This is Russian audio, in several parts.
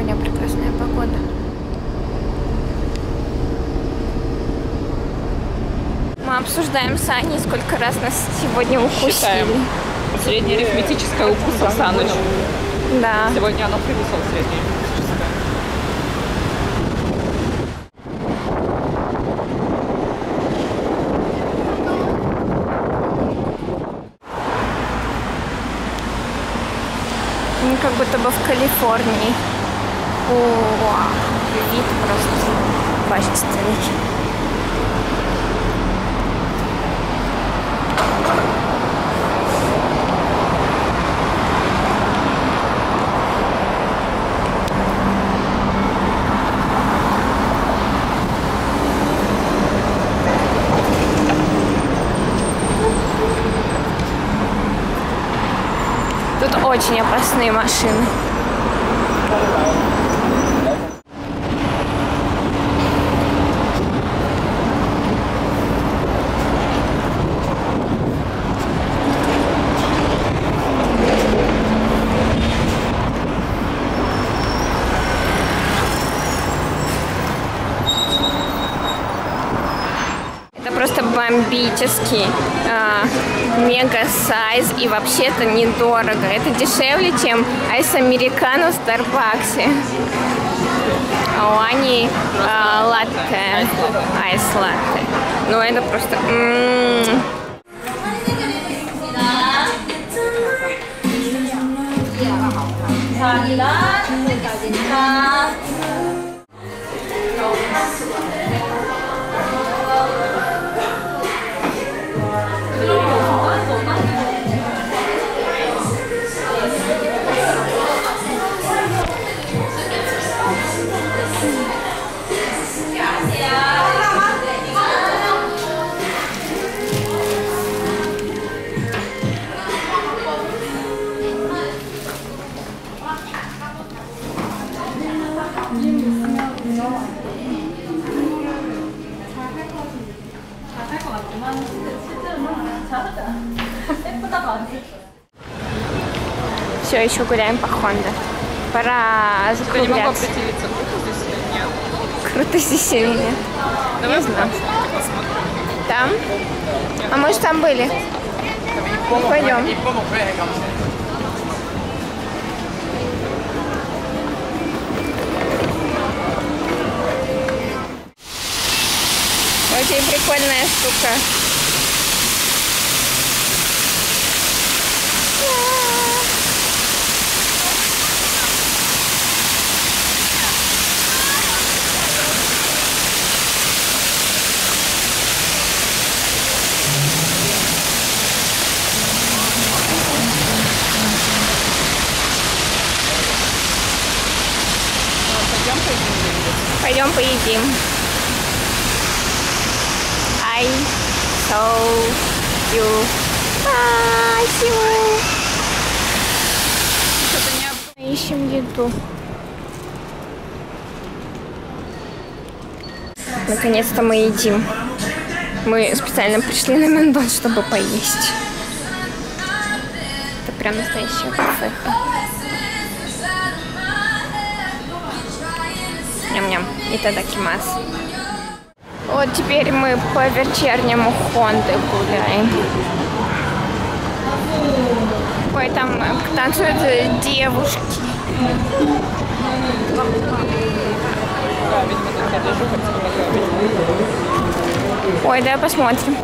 Сегодня прекрасная погода. Мы обсуждаем с Аней, сколько раз нас сегодня укусили. Считаем. Среднее арифметическое за ночь. Да. Сегодня оно превысило среднее как будто бы в Калифорнии. О, вид просто божественный. Очень опасные машины. Это просто бомбический а, мега сайз и вообще-то недорого. Это дешевле, чем айс американо в Старбаксе. А у Ани а, латте, айс латте. Ну это просто... м-м. Все, еще гуляем по Хонде. Пора Я не могу закругляться. определиться, круто здесь или нет. Круто здесь или нет? Давай знаю. посмотрим. Там? А мы же там были. Пойдем. Очень прикольная штука. Пойдем поедим. I saw you. Спасибо. Мы ищем еду. Наконец-то мы едим. Мы специально пришли на Мендон, чтобы поесть. Это прям настоящая кафеха. Ням-ням. И тадакимас. Вот теперь мы по вечернему Хонды гуляем. Ой, там э, танцуют э, девушки. Да. Ой, давай посмотрим.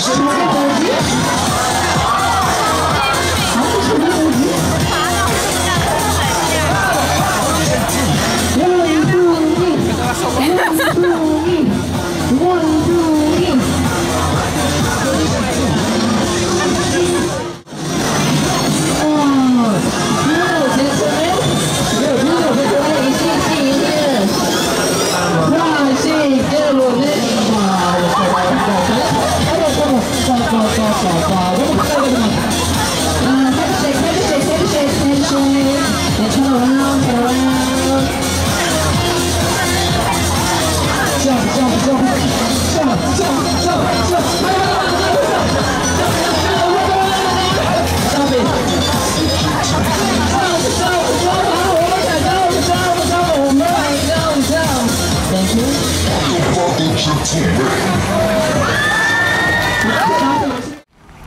是我的宝。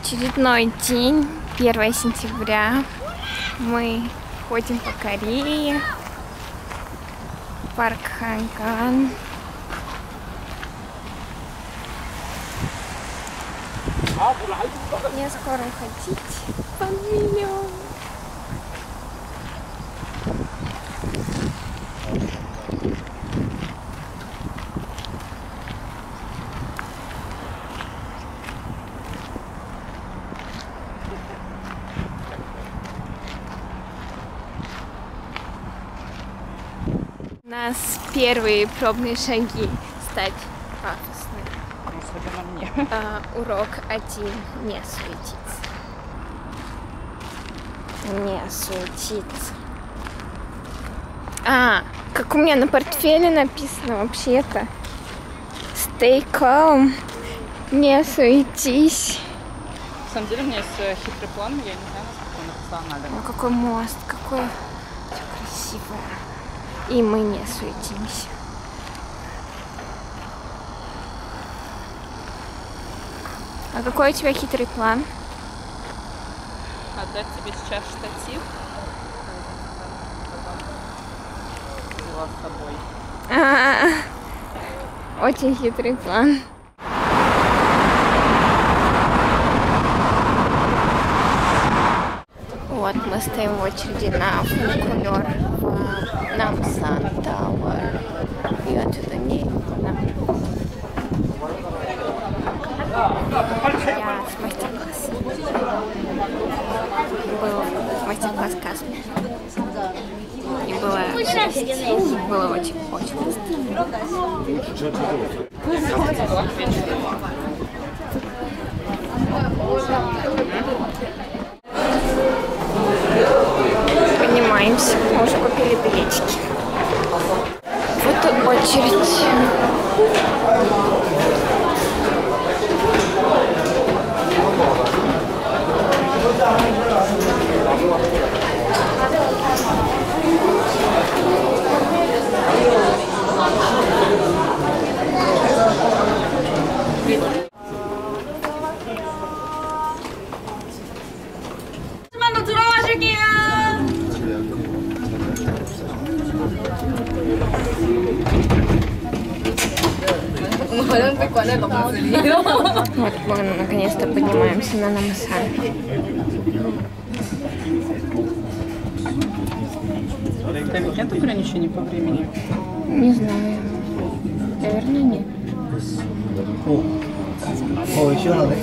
Очередной день, 1 сентября. Мы ходим по Корее. Парк Ханган. Мне скоро ходить по миллион. У нас первые пробные шаги стать пафосной. Особенно мне. А, урок один. Не суетиться. Не суетиться. А, как у меня на портфеле написано вообще-то. Stay calm. Не суетись. На самом деле у меня есть э, хитрый план, я не знаю, насколько он рационален. О, какой мост, какой всё красивое. И мы не суетимся. А какой у тебя хитрый план? Отдать тебе сейчас штатив. Взяла с собой. А, Очень хитрый план. Вот мы стоим в очереди на фуникулер в Намсан Тауэр. И отсюда не видно. Я с мастер-класса. Был мастер-класс Касми. И было, было очень, очень вкусно. Мы уже купили билетики. Вот очередь. Вот мы наконец-то поднимаемся на Намасан. Нет ограничений по времени? Не знаю. Наверное, нет. О, еще надо.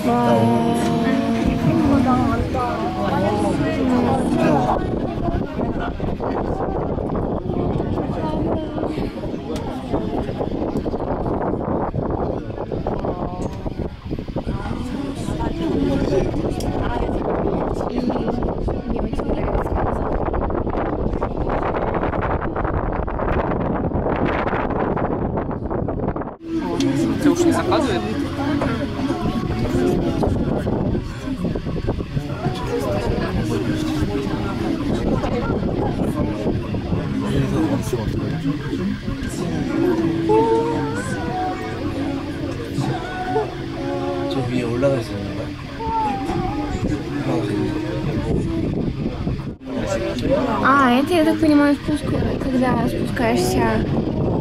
я так понимаю, спуск, когда спускаешься...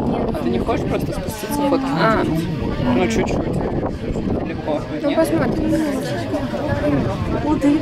Нет. Ты не хочешь просто спуститься Вот, А. Ну, чуть-чуть. Легко. Ну, нет? посмотрим. Ну, тебе.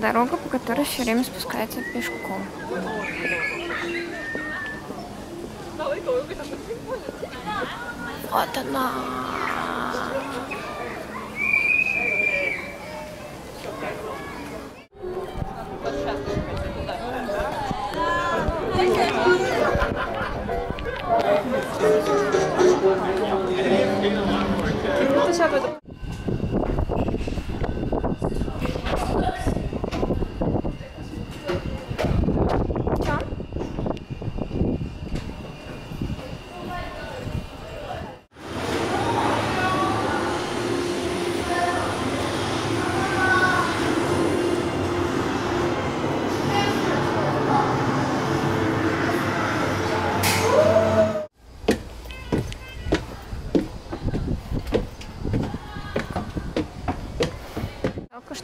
дорога, по которой все время спускается пешком. Вот она.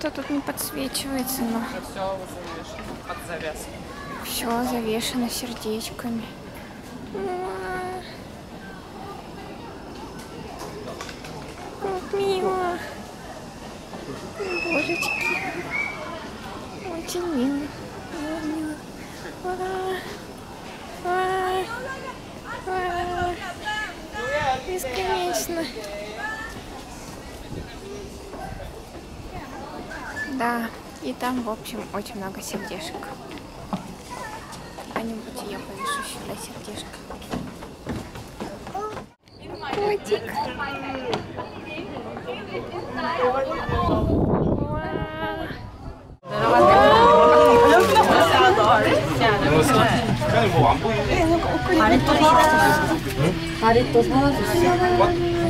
Что тут не подсвечивается, но Все завешено от завязки. все завешено сердечками. И там, в общем, очень много сердечек. Когда-нибудь я повешу сюда сердечко. Котик. Уа.